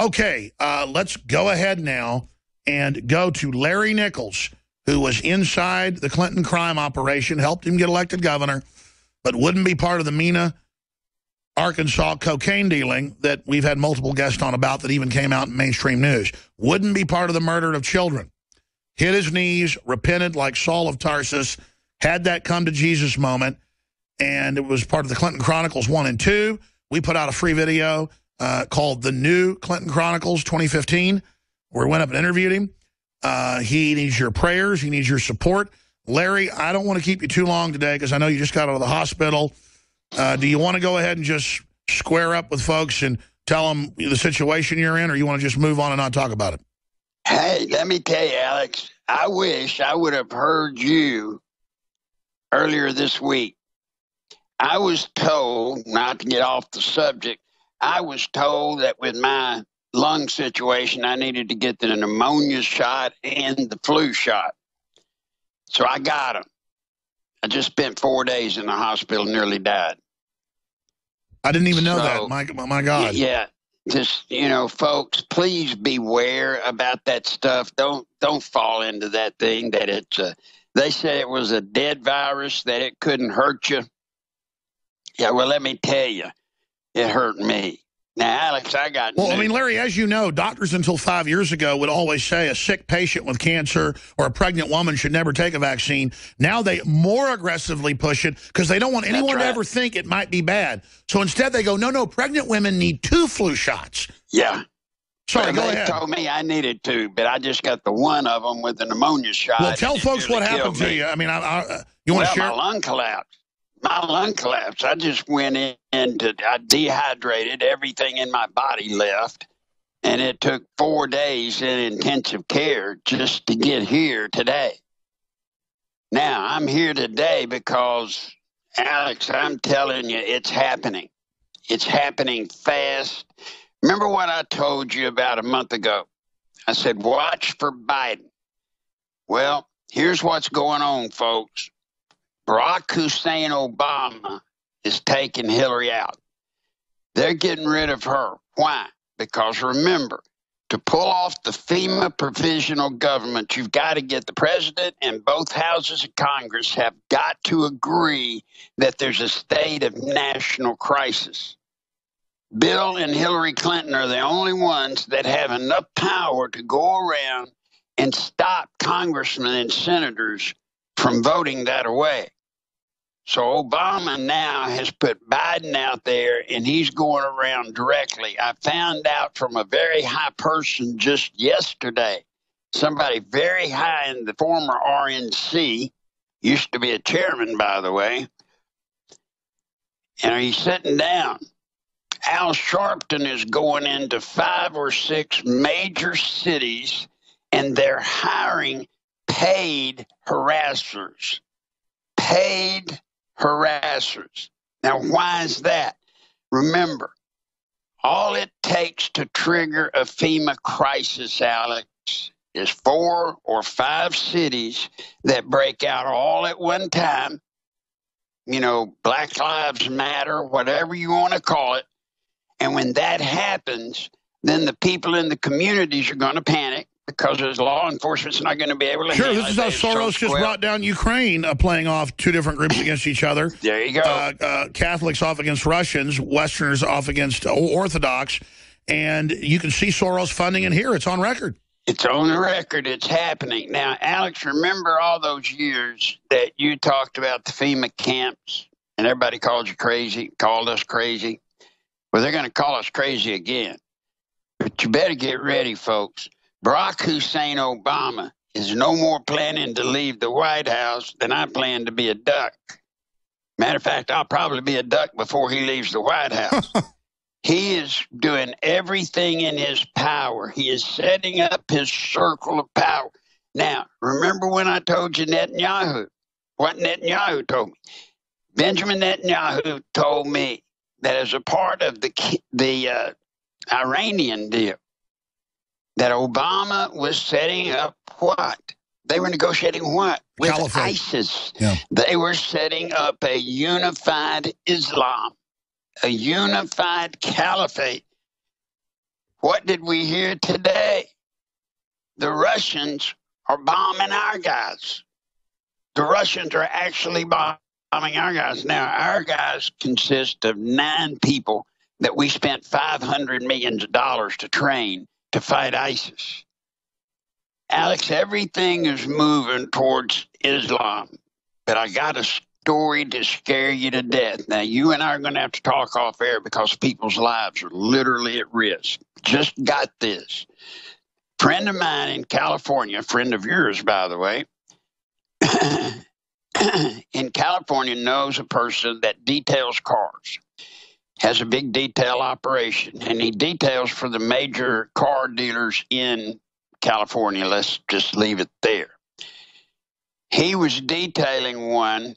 Okay, uh, let's go ahead now and go to Larry Nichols, who was inside the Clinton crime operation, helped him get elected governor, but wouldn't be part of the Mena, Arkansas cocaine dealing that we've had multiple guests on about that even came out in mainstream news. Wouldn't be part of the murder of children. Hit his knees, repented like Saul of Tarsus, had that come to Jesus moment, and it was part of the Clinton Chronicles 1 and 2. We put out a free video uh, called The New Clinton Chronicles 2015, where we went up and interviewed him. Uh, he needs your prayers. He needs your support. Larry, I don't want to keep you too long today because I know you just got out of the hospital. Uh, do you want to go ahead and just square up with folks and tell them the situation you're in, or you want to just move on and not talk about it? Hey, let me tell you, Alex, I wish I would have heard you earlier this week. I was told, not to get off the subject, I was told that with my lung situation, I needed to get the pneumonia shot and the flu shot. So I got them. I just spent four days in the hospital, nearly died. I didn't even know So- that. My, my God. Yeah. Just you know, folks, please beware about that stuff. Don't don't fall into that thing that it's a they said it was a dead virus, that it couldn't hurt you. Yeah, well let me tell you, it hurt me. Now, Alex, I got Well, I mean, Larry, as you know, doctors until five years ago would always say a sick patient with cancer or a pregnant woman should never take a vaccine. Now they more aggressively push it because they don't want anyone to ever think it might be bad. So instead they go, no, no, pregnant women need two flu shots. yeah. Sorry, Well, go they ahead. told me I needed to, but I just got the one of them with the pneumonia shot. Well, tell folks what happened killed to me. you. I mean, I, I, uh, you want well, to share? my lung collapsed. My lung collapsed. I just went in and I dehydrated. Everything in my body left. And it took four days in intensive care just to get here today. Now, I'm here today because, Alex, I'm telling you, it's happening. It's happening fast. Remember what I told you about a month ago? I said, watch for Biden. Well, here's what's going on, folks. Barack Hussein Obama is taking Hillary out. They're getting rid of her. Why? Because remember, to pull off the FEMA provisional government, you've got to get the president and both houses of Congress have got to agree that there's a state of national crisis. Bill and Hillary Clinton are the only ones that have enough power to go around and stop congressmen and senators from voting that away. So Obama now has put Biden out there and he's going around directly. I found out from a very high person just yesterday, somebody very high in the former RNC, used to be a chairman, by the way, and he's sitting down. Al Sharpton is going into five or six major cities and they're hiring paid harassers. Paid harassers. Now, why is that? Remember, all it takes to trigger a FEMA crisis, Alex, is four or five cities that break out all at one time. You know, Black Lives Matter, whatever you want to call it. And when that happens, then the people in the communities are going to panic because there's law enforcement's not going to be able to. Sure, this is how so Soros just brought down Ukraine, uh, playing off two different groups against each other. There you go. uh, uh, Catholics off against Russians, Westerners off against uh, Orthodox, and you can see Soros funding in here. It's on record. It's on the record. It's happening. Now, Alex, remember all those years that you talked about the FEMA camps and everybody called you crazy, called us crazy? Well, they're going to call us crazy again. But you better get ready, folks. Barack Hussein Obama is no more planning to leave the White House than I plan to be a duck. Matter of fact, I'll probably be a duck before he leaves the White House. He is doing everything in his power. He is setting up his circle of power. Now, remember when I told you Netanyahu? What Netanyahu told me? Benjamin Netanyahu told me that as a part of the the uh, Iranian deal, that Obama was setting up what? They were negotiating what? With Caliphate. ISIS. Yeah. They were setting up a unified Islam, a unified caliphate. What did we hear today? The Russians are bombing our guys. The Russians are actually bombing our guys. Now, our guys consist of nine people that we spent $500 million to train to fight ISIS. Alex, everything is moving towards Islam, but I got a story to scare you to death. Now, you and I are going to have to talk off air because people's lives are literally at risk. Just got this. Friend of mine in California, friend of yours, by the way, in California knows a person that details cars, has a big detail operation, and he details for the major car dealers in California. Let's just leave it there. He was detailing one,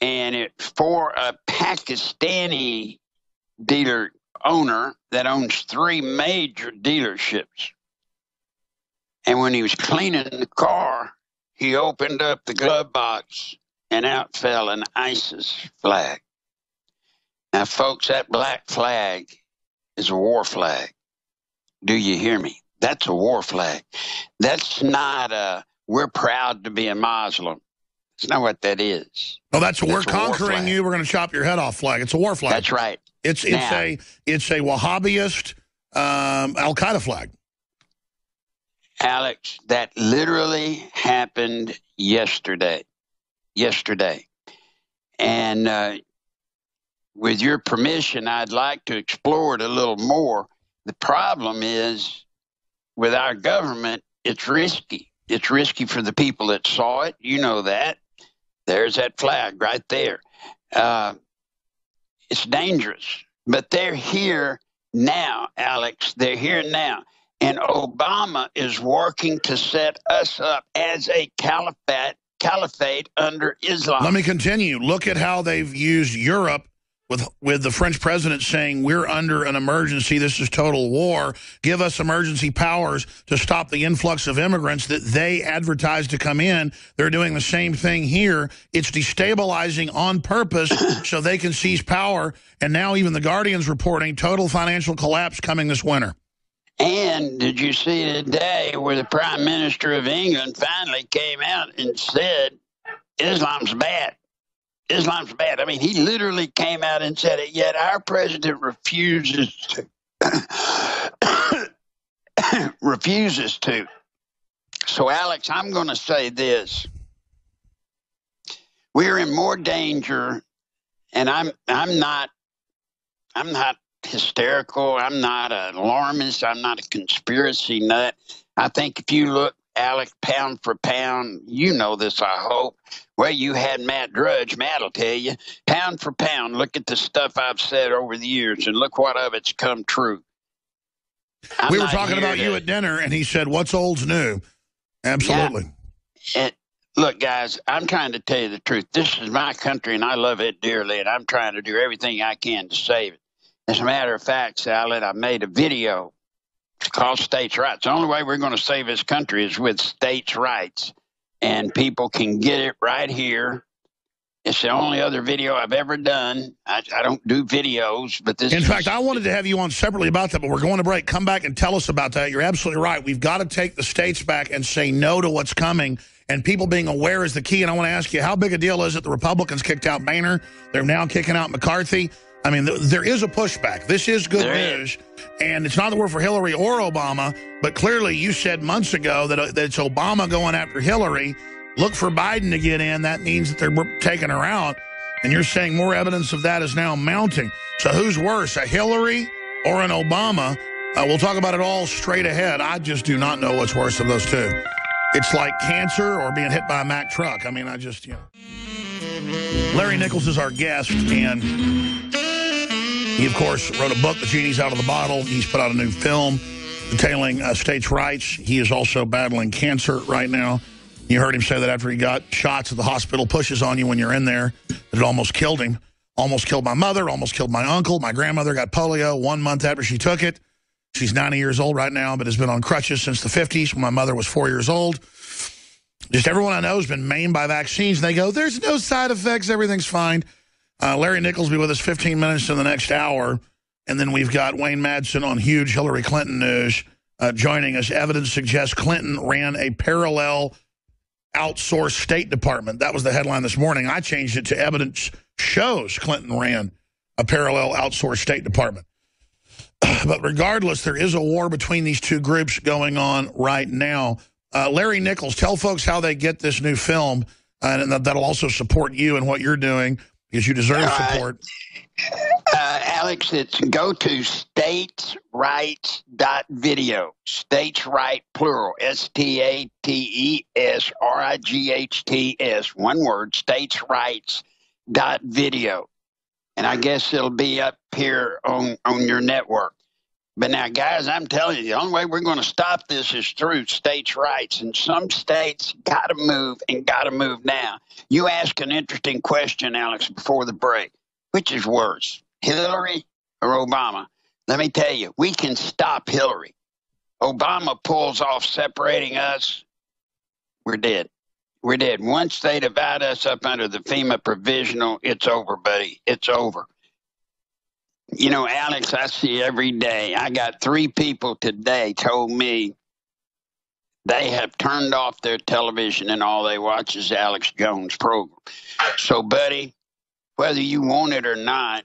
and it for a Pakistani dealer owner that owns three major dealerships. And when he was cleaning the car, he opened up the glove box and out fell an ISIS flag. Now, folks, that black flag is a war flag. Do you hear me? That's a war flag. That's not a, we're proud to be a Muslim. It's not what that is. No, that's, that's we're conquering you. We're going to chop your head off flag. It's a war flag. That's right. It's it's now, a it's a Wahhabist um, Al Qaeda flag. Alex, that literally happened yesterday. Yesterday. And uh, with your permission, I'd like to explore it a little more. The problem is with our government, it's risky. It's risky for the people that saw it. You know that. There's that flag right there. Uh, it's dangerous, but they're here now, Alex. They're here now. And Obama is working to set us up as a caliphate, caliphate under Islam. Let me continue. Look at how they've used Europe with with the French president saying we're under an emergency, this is total war, give us emergency powers to stop the influx of immigrants that they advertise to come in. They're doing the same thing here. It's destabilizing on purpose so they can seize power. And now even the Guardian's reporting total financial collapse coming this winter. And did you see today where the Prime Minister of England finally came out and said Islam's bad? Islam's bad. I mean, he literally came out and said it, yet our president refuses to. refuses to. So, Alex, I'm going to say this. We're in more danger, and I'm I'm not I'm not hysterical. I'm not an alarmist. I'm not a conspiracy nut. I think if you look Alec, pound for pound, you know this, I hope. Well, you had Matt Drudge. Matt will tell you, pound for pound, look at the stuff I've said over the years, and look what of it's come true. I'm we were talking about to, you at dinner, and he said, what's old's new? Absolutely. Yeah, and look, guys, I'm trying to tell you the truth. This is my country, and I love it dearly, and I'm trying to do everything I can to save it. As a matter of fact, Sally, I made a video called states' rights. The only way we're going to save this country is with states' rights. And people can get it right here. It's the only other video I've ever done. I, I don't do videos, but this In fact, I wanted to have you on separately about that, but we're going to break. Come back and tell us about that. You're absolutely right. We've got to take the states back and say no to what's coming. And people being aware is the key. And I want to ask you, how big a deal is it the Republicans kicked out Boehner? They're now kicking out McCarthy. I mean, there is a pushback. This is good there news. Is. And it's not the we're for Hillary or Obama, but clearly you said months ago that, uh, that it's Obama going after Hillary. Look for Biden to get in. That means that they're taking her out. And you're saying more evidence of that is now mounting. So who's worse, a Hillary or an Obama? Uh, we'll talk about it all straight ahead. I just do not know what's worse of those two. It's like cancer or being hit by a Mack truck. I mean, I just, you know. Larry Nichols is our guest, and he, of course, wrote a book, The Genie's Out of the Bottle. He's put out a new film detailing uh, states' rights. He is also battling cancer right now. You heard him say that after he got shots at the hospital, pushes on you when you're in there, that it almost killed him. Almost killed my mother, almost killed my uncle. My grandmother got polio one month after she took it. She's 90 years old right now, but has been on crutches since the 50s when my mother was four years old. Just everyone I know has been maimed by vaccines. They go, there's no side effects, everything's fine. Uh, Larry Nichols will be with us 15 minutes in the next hour. And then we've got Wayne Madsen on huge Hillary Clinton news uh, joining us. Evidence suggests Clinton ran a parallel outsourced State Department. That was the headline this morning. I changed it to evidence shows Clinton ran a parallel outsourced State Department. but regardless, there is a war between these two groups going on right now. Uh, Larry Nichols, tell folks how they get this new film, uh, and that'll also support you and what you're doing because you deserve support. Uh, Alex, it's go to statesrights.video. States right, plural. S T A T E S R I G H T S. One word, statesrights.video. And I guess it'll be up here on, on your network. But now, guys, I'm telling you, the only way we're going to stop this is through states' rights. And some states got to move and got to move now. You asked an interesting question, Alex, before the break. Which is worse, Hillary or Obama? Let me tell you, we can stop Hillary. Obama pulls off separating us, we're dead. We're dead. Once they divide us up under the FEMA provisional, it's over, buddy. It's over. You know, Alex, I see every day. I got three people today told me they have turned off their television and all they watch is Alex Jones' program. So, buddy, whether you want it or not,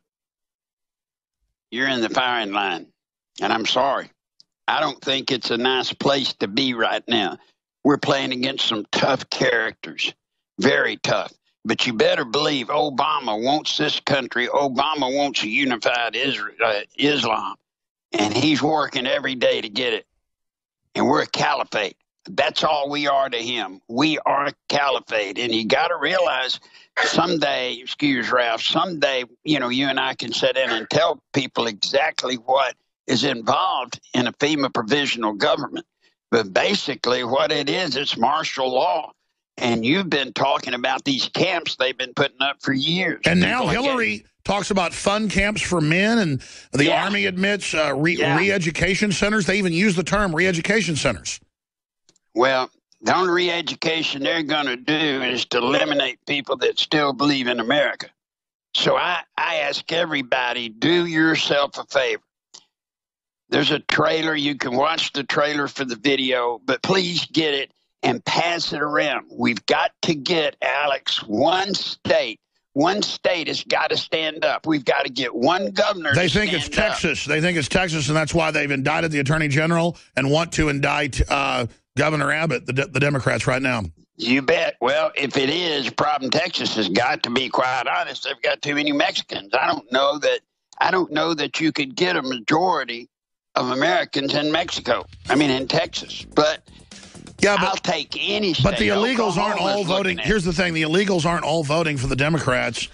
you're in the firing line. And I'm sorry. I don't think it's a nice place to be right now. We're playing against some tough characters, very tough. But you better believe Obama wants this country. Obama wants a unified Israel, uh, Islam, and he's working every day to get it. And we're a caliphate. That's all we are to him. We are a caliphate. And you got to realize someday, excuse Ralph, someday, you know, you and I can sit in and tell people exactly what is involved in a FEMA provisional government. But basically, what it is, it's martial law. And you've been talking about these camps they've been putting up for years. And now Hillary talks about fun camps for men, and the yeah. Army admits uh, re- yeah. re-education centers. They even use the term re-education centers. Well, the only re-education they're going to do is to eliminate people that still believe in America. So I, I ask everybody, do yourself a favor. There's a trailer. You can watch the trailer for the video, but please get it and pass it around. We've got to get, Alex, one state. One state has got to stand up. We've got to get one governor. They think it's Texas. Up. They think it's Texas, and that's why they've indicted the attorney general and want to indict uh, Governor Abbott, the, the Democrats, right now. You bet. Well, if it is, problem Texas has got to be quite honest. They've got too many Mexicans. I don't know that. I don't know that you could get a majority of Americans in Mexico. I mean, in Texas, but. Yeah, but, I'll take any But the illegals aren't all voting. Here's the thing. The illegals aren't all voting for the Democrats.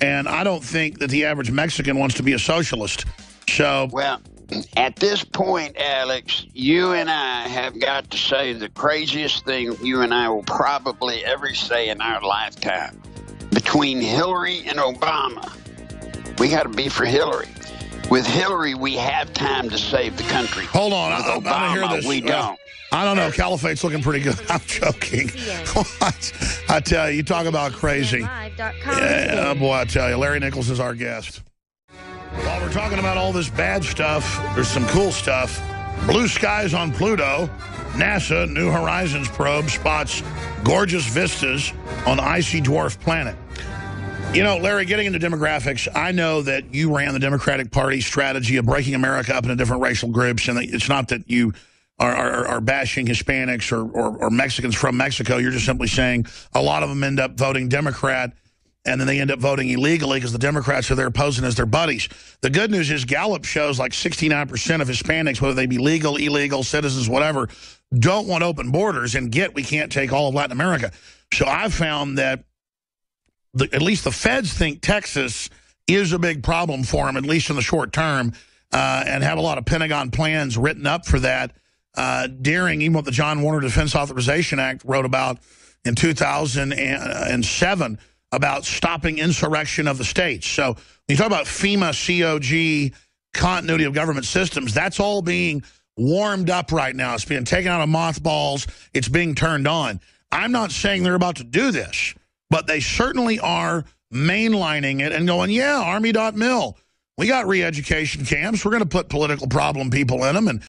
And I don't think that the average Mexican wants to be a socialist. So. Well, at this point, Alex, you and I have got to say the craziest thing you and I will probably ever say in our lifetime. Between Hillary and Obama, we got to be for Hillary. With Hillary, we have time to save the country. Hold on, With I, Obama, I hear this. we uh, don't. I don't know. Caliphate's looking pretty good. I'm joking. I tell you, you talk about crazy. Yeah, oh boy, I tell you, Larry Nichols is our guest. While we're talking about all this bad stuff, there's some cool stuff. Blue skies on Pluto. NASA New Horizons probe spots gorgeous vistas on icy dwarf planet. You know, Larry, getting into demographics, I know that you ran the Democratic Party strategy of breaking America up into different racial groups, and it's not that you are, are, are bashing Hispanics or, or, or Mexicans from Mexico. You're just simply saying a lot of them end up voting Democrat and then they end up voting illegally because the Democrats are there posing as their buddies. The good news is Gallup shows like 69% of Hispanics, whether they be legal, illegal, citizens, whatever, don't want open borders and get we can't take all of Latin America. So I've found that the, at least the feds think Texas is a big problem for them, at least in the short term, uh, and have a lot of Pentagon plans written up for that. Uh, even what the John Warner Defense Authorization Act wrote about in 2007 about stopping insurrection of the states. So when you talk about FEMA, COG, continuity of government systems, that's all being warmed up right now. It's being taken out of mothballs. It's being turned on. I'm not saying they're about to do this, but they certainly are mainlining it and going, yeah, Army.mil. We got re-education camps. We're going to put political problem people in them and